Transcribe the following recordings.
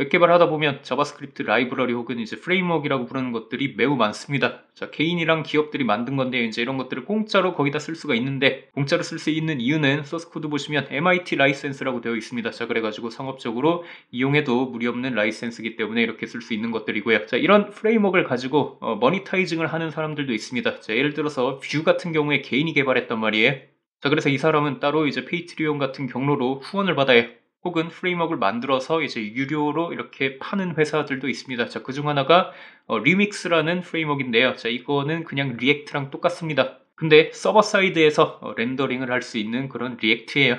웹 개발 하다 보면 JavaScript 라이브러리 혹은 이제 framework라고 부르는 것들이 매우 많습니다. 자, 개인이랑 기업들이 만든 건데 이제 이런 것들을 공짜로 가져다 쓸 수가 있는데 공짜로 쓸 수 있는 이유는 소스 코드 보시면 MIT 라이센스라고 되어 있습니다. 자, 그래가지고 상업적으로 이용해도 무리 없는 라이센스이기 때문에 이렇게 쓸 수 있는 것들이고요. 자, 이런 framework를 가지고 어, monetizing을 하는 사람들도 있습니다. 자, 예를 들어서 Vue 같은 경우에 개인이 개발했단 말이에요. 자, 그래서 이 사람은 따로 이제 Patreon 같은 경로로 후원을 받아요. 혹은 framework를 만들어서 이제 유료로 이렇게 파는 회사들도 있습니다. 자, 그중 하나가 어, Remix라는 framework인데요. 자, 이거는 그냥 React랑 똑같습니다. 근데 server side에서 어, rendering을 할 수 있는 그런 React예요.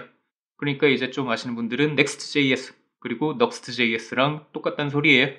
그러니까 이제 좀 아시는 분들은 Next.js 그리고 Next.js랑 똑같다는 소리예요.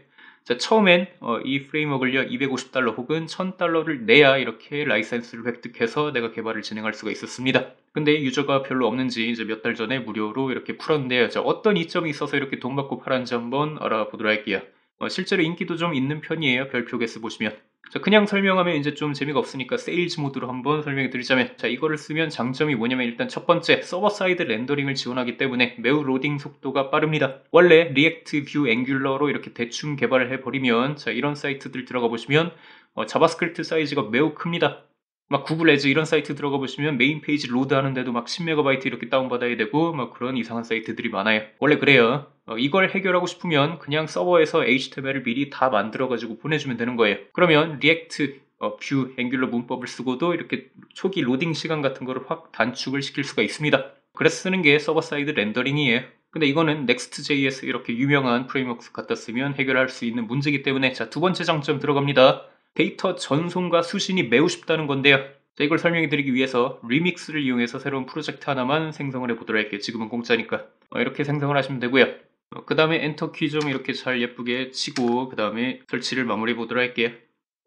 자, 처음엔 어, 이 framework를요 250달러 혹은 1000달러를 내야 이렇게 라이센스를 획득해서 내가 개발을 진행할 수가 있었습니다. 근데 유저가 별로 없는지 이제 몇 달 전에 무료로 이렇게 풀었는데요. 자, 어떤 이점이 있어서 이렇게 돈 받고 팔았는지 한번 알아보도록 할게요. 어, 실제로 인기도 좀 있는 편이에요. 별표 개수 보시면. 자, 그냥 설명하면 이제 좀 재미가 없으니까 세일즈 모드로 한번 설명해 드리자면 자, 이거를 쓰면 장점이 뭐냐면 일단 첫 번째 server side rendering을 지원하기 때문에 매우 로딩 속도가 빠릅니다. 원래 React, Vue, Angular로 이렇게 대충 개발을 해버리면 자, 이런 사이트들 들어가 보시면 어, JavaScript 사이즈가 매우 큽니다. 막 Google Ads 이런 사이트 들어가 보시면 메인 페이지 로드 하는데도 막 10MB 이렇게 다운받아야 되고 막 그런 이상한 사이트들이 많아요. 원래 그래요. 어, 이걸 해결하고 싶으면 그냥 서버에서 HTML을 미리 다 만들어가지고 보내주면 되는 거예요. 그러면 React, 어, Vue, Angular 문법을 쓰고도 이렇게 초기 로딩 시간 같은 거를 확 단축을 시킬 수가 있습니다. 그래서 쓰는 게 서버 side rendering이에요. 근데 이거는 Next.js 이렇게 유명한 framework 쓰면 해결할 수 있는 문제이기 때문에 자 두 번째 장점 들어갑니다. 데이터 전송과 수신이 매우 쉽다는 건데요. 자, 이걸 설명해 드리기 위해서 Remix를 이용해서 새로운 프로젝트 하나만 생성을 해보도록 할게요. 지금은 공짜니까. 어, 이렇게 생성을 하시면 되고요. 어, 그 다음에 엔터 키 좀 이렇게 잘 예쁘게 치고 그 다음에 설치를 마무리해 보도록 할게요.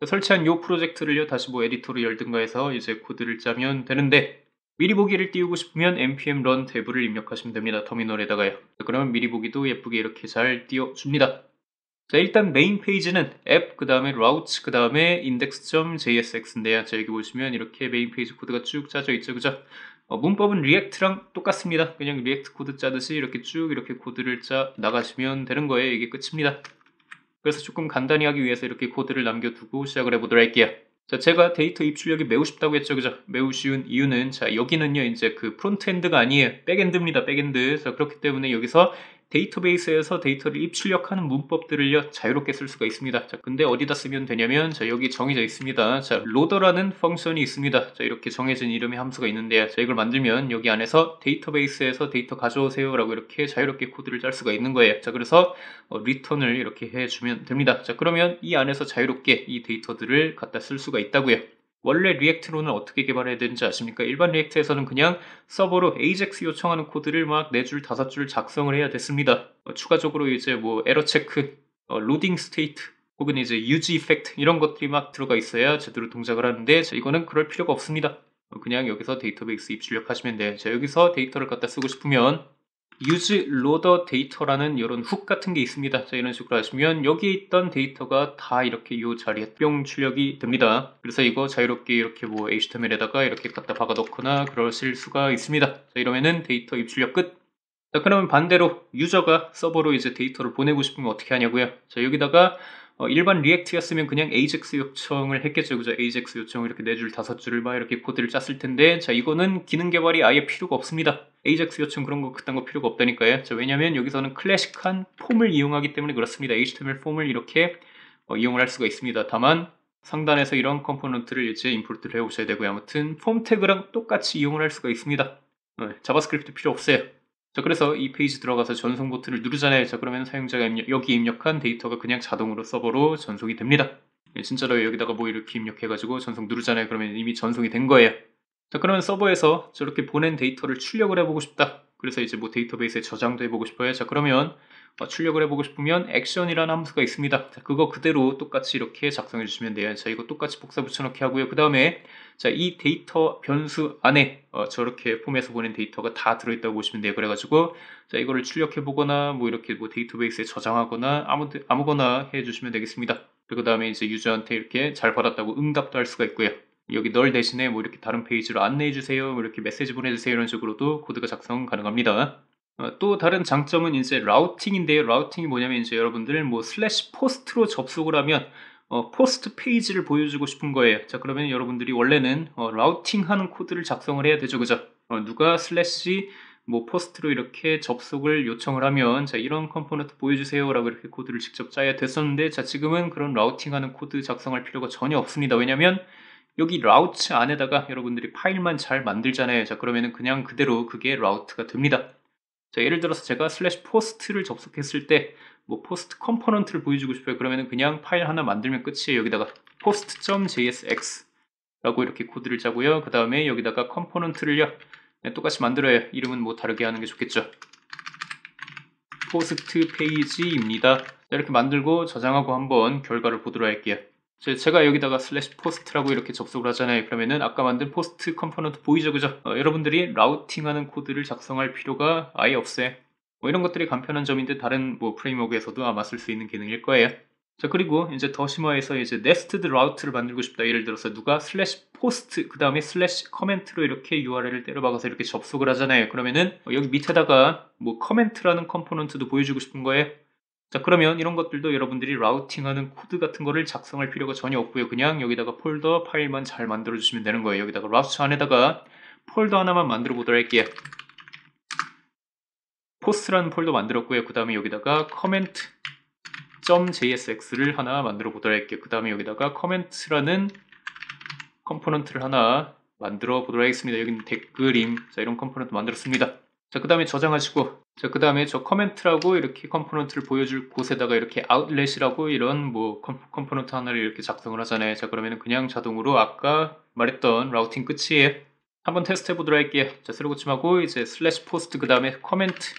설치한 이 프로젝트를요 다시 뭐 에디터로 열든가 해서 이제 코드를 짜면 되는데 미리 보기를 띄우고 싶으면 npm run dev를 입력하시면 됩니다. 터미널에다가요. 그러면 미리 보기도 예쁘게 이렇게 잘 띄워줍니다. 자 일단 메인 페이지는 앱, 그 다음에 routes, 그 다음에 index.jsx인데요. 자 여기 보시면 이렇게 메인 페이지 코드가 쭉 짜져 있죠. 그죠? 어, 문법은 React랑 똑같습니다. 그냥 React 코드 짜듯이 이렇게 쭉 이렇게 코드를 짜 나가시면 되는 거예요. 이게 끝입니다. 그래서 조금 간단히 하기 위해서 이렇게 코드를 남겨두고 시작을 해보도록 할게요. 자, 제가 데이터 입출력이 매우 쉽다고 했죠. 그죠? 매우 쉬운 이유는, 자, 여기는요, 이제 그 frontend가 아니에요. backend입니다. backend. 자, 그렇기 때문에 여기서 데이터베이스에서 데이터를 입출력하는 문법들을요 자유롭게 쓸 수가 있습니다. 자, 근데 어디다 쓰면 되냐면 자 여기 정해져 있습니다. 자 loader라는 function이 있습니다. 자 이렇게 정해진 이름의 함수가 있는데 자 이걸 만들면 여기 안에서 데이터베이스에서 데이터 가져오세요 라고 이렇게 자유롭게 코드를 짤 수가 있는 거예요. 자 그래서 어, return을 이렇게 해주면 됩니다. 자 그러면 이 안에서 자유롭게 이 데이터들을 갖다 쓸 수가 있다고요. 원래 React로는 어떻게 개발해야 되는지 아십니까? 일반 React에서는 그냥 서버로 AJAX 요청하는 코드를 막 4줄, 5줄 작성을 해야 됐습니다. 어, 추가적으로 이제 뭐 에러 체크, 어, loading state, 혹은 이제 useEffect 이런 것들이 막 들어가 있어야 제대로 동작을 하는데 자, 이거는 그럴 필요가 없습니다. 어, 그냥 여기서 데이터베이스 입출력하시면 돼요. 자, 여기서 데이터를 갖다 쓰고 싶으면 useLoaderData라는 이런 hook 같은 게 있습니다. 자, 이런 식으로 하시면 여기에 있던 데이터가 다 이렇게 이 자리에 뿅 출력이 됩니다. 그래서 이거 자유롭게 이렇게 뭐 HTML에다가 이렇게 갖다 박아 놓거나 그러실 수가 있습니다. 자, 이러면은 데이터 입출력 끝. 자, 그러면 반대로 유저가 서버로 이제 데이터를 보내고 싶으면 어떻게 하냐고요. 자, 여기다가 어, 일반 React였으면 그냥 AJAX 요청을 했겠죠. 그죠? AJAX 요청을 이렇게 네 줄, 다섯 줄을 막 이렇게 코드를 짰을 텐데, 자, 이거는 기능 개발이 아예 필요가 없습니다. AJAX 요청 그런 거, 그딴 거 필요가 없다니까요. 자, 왜냐면 여기서는 클래식한 폼을 이용하기 때문에 그렇습니다. HTML 폼을 이렇게 어, 이용을 할 수가 있습니다. 다만, 상단에서 이런 component를 이제 import를 해 오셔야 되고요. 아무튼, 폼 태그랑 똑같이 이용을 할 수가 있습니다. 어, JavaScript 필요 없어요. 자 그래서 이 페이지 들어가서 전송 버튼을 누르잖아요. 자 그러면 사용자가 입력, 여기 입력한 데이터가 그냥 자동으로 서버로 전송이 됩니다. 예, 진짜로 여기다가 뭐 이렇게 입력해가지고 전송 누르잖아요. 그러면 이미 전송이 된 거예요. 자 그러면 서버에서 저렇게 보낸 데이터를 출력을 해보고 싶다. 그래서 이제 뭐 데이터베이스에 저장도 해보고 싶어요. 자 그러면 어, 출력을 해보고 싶으면 action이라는 함수가 있습니다. 자, 그거 그대로 똑같이 이렇게 작성해 주시면 돼요. 자, 이거 똑같이 복사 붙여넣기 하고요. 그 다음에 자, 이 데이터 변수 안에 어, 저렇게 폼에서 보낸 데이터가 다 들어있다고 보시면 돼요. 그래가지고 자, 이거를 출력해 보거나 뭐 이렇게 뭐 데이터베이스에 저장하거나 아무 아무거나 해주시면 되겠습니다. 그 다음에 이제 유저한테 이렇게 잘 받았다고 응답도 할 수가 있고요. 여기 null 대신에 뭐 이렇게 다른 페이지로 안내해 주세요. 뭐 이렇게 메시지 보내주세요. 이런 식으로도 코드가 작성 가능합니다. 어, 또 다른 장점은 이제 routing인데요. routing이 뭐냐면 이제 여러분들 뭐 slash post로 접속을 하면 어, post 페이지를 보여주고 싶은 거예요. 자 그러면 여러분들이 원래는 어, routing하는 코드를 작성을 해야 되죠, 그죠? 어, 누가 slash 뭐 post로 이렇게 접속을 요청을 하면 자 이런 component 보여주세요라고 이렇게 코드를 직접 짜야 됐었는데 자 지금은 그런 routing하는 코드 작성할 필요가 전혀 없습니다. 왜냐면 여기 route 안에다가 여러분들이 파일만 잘 만들잖아요. 자 그러면은 그냥 그대로 그게 route가 됩니다. 자 예를 들어서 제가 slash post를 접속했을 때 뭐 post component를 보여주고 싶어요. 그러면은 그냥 파일 하나 만들면 끝이에요. 여기다가 post.jsx 라고 이렇게 코드를 짜고요. 그 다음에 여기다가 component를요. 네, 똑같이 만들어요. 이름은 뭐 다르게 하는 게 좋겠죠. post 페이지입니다. 이렇게 만들고 저장하고 한번 결과를 보도록 할게요. 제가 여기다가 slash post라고 이렇게 접속을 하잖아요. 그러면은 아까 만든 post component 보이죠, 그죠? 어, 여러분들이 routing하는 코드를 작성할 필요가 아예 없어요. 뭐 이런 것들이 간편한 점인데 다른 뭐 framework에서도 아마 쓸 수 있는 기능일 거예요. 자 그리고 이제 더 심화해서 이제 nested route를 만들고 싶다 예를 들어서 누가 slash post 그 다음에 slash comment로 이렇게 URL을 때려박아서 이렇게 접속을 하잖아요 그러면은 여기 밑에다가 뭐 comment라는 component도 보여주고 싶은 거예요 자 그러면 이런 것들도 여러분들이 routing하는 코드 같은 거를 작성할 필요가 전혀 없고요 그냥 여기다가 폴더 파일만 잘 만들어 주시면 되는 거예요 여기다가 route 안에다가 폴더 하나만 만들어 보도록 할게요 post라는 폴더 만들었고요 그 다음에 여기다가 comment.jsx를 하나 만들어 보도록 할게요. 그 다음에 여기다가 comment라는 component를 하나 만들어 보도록 하겠습니다. 여기는 댓글임. 자, 이런 component 만들었습니다. 자, 그 다음에 저장하시고, 자, 그 다음에 저 comment라고 이렇게 component를 보여줄 곳에다가 이렇게 outlet이라고 이런 뭐 component 하나를 이렇게 작성을 하잖아요. 자, 그러면 그냥 자동으로 아까 말했던 routing 끝이에요. 한번 테스트 해보도록 할게요. 자, 새로 고침하고 이제 slash post 그 다음에 커멘트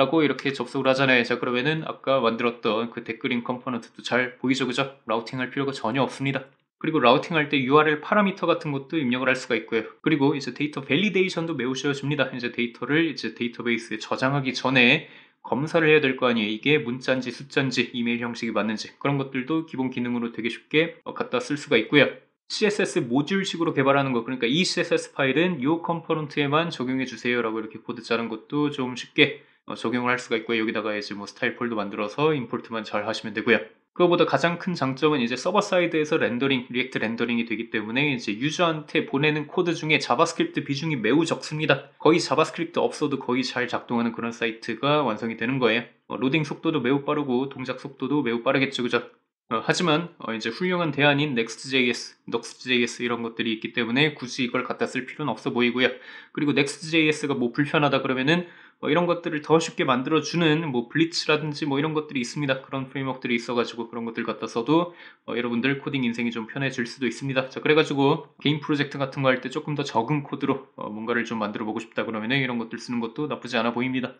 라고 이렇게 접속을 하잖아요. 자 그러면은 아까 만들었던 그 댓글임 component도 잘 보이죠 그죠? routing 할 필요가 전혀 없습니다. 그리고 routing 할 때 URL parameter 같은 것도 입력을 할 수가 있고요. 그리고 이제 data validation도 매우 쉬워집니다. 이제 데이터를 이제 데이터베이스에 저장하기 전에 검사를 해야 될 거 아니에요. 이게 문자인지 숫자인지 이메일 형식이 맞는지 그런 것들도 기본 기능으로 되게 쉽게 갖다 쓸 수가 있고요. CSS 모듈식으로 개발하는 거 그러니까 이 CSS 파일은 이 component에만 적용해 주세요라고 이렇게 코드 짜는 것도 좀 쉽게 어, 적용을 할 수가 있고요. 여기다가 이제 뭐 스타일 폴더 만들어서 import만 잘 하시면 되고요. 그거보다 가장 큰 장점은 이제 server side에서 rendering, React rendering이 되기 때문에 이제 user한테 보내는 코드 중에 JavaScript 비중이 매우 적습니다. 거의 JavaScript 없어도 거의 잘 작동하는 그런 사이트가 완성이 되는 거예요. 어, 로딩 속도도 매우 빠르고 동작 속도도 매우 빠르겠죠, 그죠? 어, 하지만 어, 이제 훌륭한 대안인 Next.js, Next.js 이런 것들이 있기 때문에 굳이 이걸 갖다 쓸 필요는 없어 보이고요. 그리고 Next.js가 뭐 불편하다 그러면은 뭐 이런 것들을 더 쉽게 만들어주는 뭐 블리츠라든지 뭐 이런 것들이 있습니다. 그런 프레임워크들이 있어가지고 그런 것들 갖다 써도 어, 여러분들 코딩 인생이 좀 편해질 수도 있습니다. 자 그래가지고 개인 프로젝트 같은 거 할 때 조금 더 적은 코드로 어, 뭔가를 좀 만들어 보고 싶다 그러면 이런 것들 쓰는 것도 나쁘지 않아 보입니다.